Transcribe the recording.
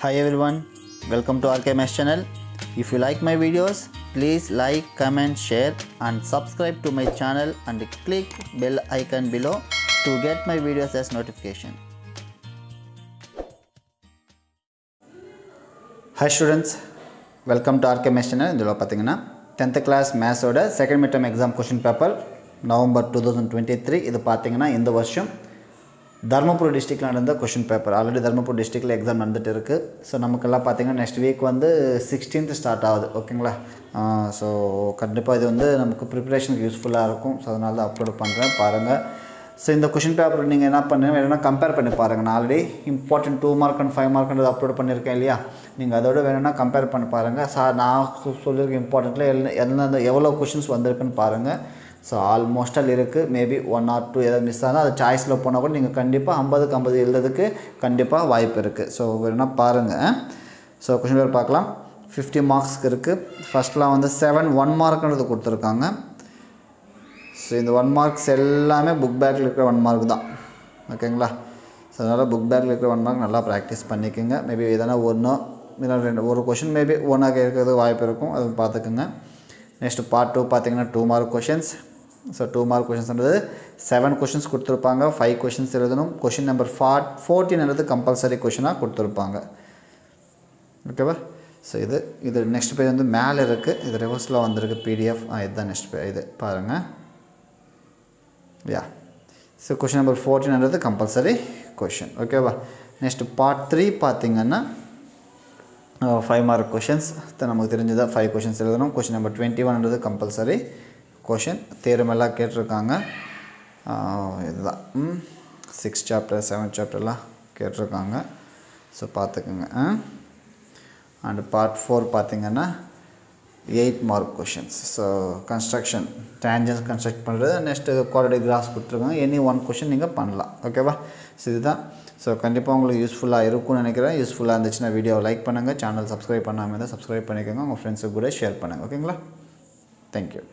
Hi everyone, welcome to RKMS channel. If you like my videos, please like, comment, share and subscribe to my channel and click bell icon below to get my videos as notification. Hi students welcome to RK channel இதில் பார்த்தீங்கன்னா tenth class மேத்ஸோட second midterm exam question paper November two thousand twenty three இது பார்த்தீங்கன்னா இந்த வருஷம் தர்மபுரி டிஸ்ட்ரிக்டில் நடந்த question paper already Dharmapuri டிஸ்ட்ரிக்டில் exam நடந்துட்டு இருக்குது ஸோ நமக்கெல்லாம் பார்த்தீங்கன்னா நெக்ஸ்ட் வீக் வந்து சிக்ஸ்டீன்த் ஸ்டார்ட் ஆகுது. ஓகேங்களா ஸோ கண்டிப்பாக இது வந்து நமக்கு ப்ரிப்பரேஷனுக்கு யூஸ்ஃபுல்லாக இருக்கும். ஸோ அதனால தான் அப்லோட் பண்ணுறேன் பாருங்கள் ஸோ இந்த கொஷின் பேப்பர் நீங்கள் என்ன பண்ணுங்க? வேணும்னா கம்பேர் பண்ணி பாருங்கள் நான் already important two mark and five மார்க்ன்றது upload பண்ணியிருக்கேன் இல்லையா? நீங்கள் அதோட வேணும்னா கம்பேர் பண்ணி பாருங்கள் சார் நான் சொல்லியிருக்க இம்பார்ட்டண்ட்டில் என்ன எந்தெந்த எவ்வளோ கொஷின்ஸ் வந்திருக்குன்னு பாருங்கள் ஸோ ஆல்மோஸ்டால் இருக்குது மேபி ஒன் ஆர் டூ ஏதாவது மிஸ் ஆனால் அது சாய்ஸில் போனால் கூட நீங்கள் கண்டிப்பாக ஐம்பதுக்கு ஐம்பது எழுதுறதுக்கு கண்டிப்பாக வாய்ப்பு இருக்குது ஸோ வேணால் பாருங்கள் ஸோ கொஷின் பேர் பார்க்கலாம். ஃபிஃப்டி மார்க்ஸ்க்கு இருக்குது ஃபஸ்ட்லாம் வந்து செவன் ஒன் மார்க்ன்றது கொடுத்துருக்காங்க. ஸோ இந்த ஒன் மார்க்ஸ் எல்லாமே புக் பேக்கில் இருக்கிற ஒன் மார்க் தான். ஓகேங்களா ஸோ அதனால் புக் பேக்கில் இருக்கிற ஒன் மார்க் நல்லா ப்ராக்டிஸ் பண்ணிக்கோங்க. மேபி எதனா ஒன்றோ இல்லை ரெண்டு ஒரு கொஷின் மேபி ஒன்றாக இருக்கிறது வாய்ப்பு இருக்கும். அது பார்த்துக்குங்க. நெக்ஸ்ட் பார்ட் டூ பார்த்தீங்கன்னா two mark questions so two mark கொஷின்ஸ்ன்றது seven questions கொடுத்துருப்பாங்க. ஃபைவ் கொஷின்ஸ் எழுதணும். கொஷின் நம்பர் ஃபார்ட் ஃபோர்டீன்ன்றது கம்பல்சரி கொஷினாக கொடுத்துருப்பாங்க. ஓகேவா ஸோ இது இது நெக்ஸ்ட் பேஜ் வந்து மேலே இருக்குது இது ரிவர்ஸில் வந்திருக்கு. பிடிஎஃப் இதுதான் நெக்ஸ்ட் பேஜ் இது பாருங்கள் யா ஸோ கொஷின் நம்பர் ஃபோர்டீன்றது கம்பல்சரி கொஷின் ஓகேவா நெக்ஸ்ட் பார்ட் த்ரீ பார்த்தீங்கன்னா ஃபைவ் மார்க் கொஷின்ஸ் நமக்கு தெரிஞ்சதாக ஃபைவ் கொஷின்ஸ் எழுதணும். கொஷின் நம்பர் டுவெண்ட்டி ஒன்றது கம்பல்சரி கொஷின் தேர்மெல்லாம் கேட்டிருக்காங்க. இதுதான். சிக்ஸ் சாப்டர் செவன் சாப்டர்லாம் கேட்டிருக்காங்க. ஸோ பார்த்துக்குங்க. அண்டு பார்ட் ஃபோர் பார்த்திங்கன்னா eight mark questions so construction tangents construct பண்ணுறது. நெக்ஸ்ட்டு குவாலிட்டி கிராஸ் கொடுத்துருக்காங்க. எனி ஒன் கொஷின் நீங்கள் பண்ணலாம். ஓகேவா ஸோ இதுதான். ஸோ கண்டிப்பாக உங்களுக்கு யூஸ்ஃபுல்லாக இருக்கும்னு நினைக்கிறேன். யூஸ்ஃபுல்லாக இருந்துச்சுன்னா வீடியோவை லைக் பண்ணுங்கள் சேனல் சப்ஸ்கிரைப் பண்ணாமல் இருந்தால் சப்ஸ்கிரைப் பண்ணிக்கோங்க. உங்கள் ஃப்ரெண்ட்ஸுக்கு கூட ஷேர் பண்ணுங்கள் ஓகேங்களா தேங்க்யூ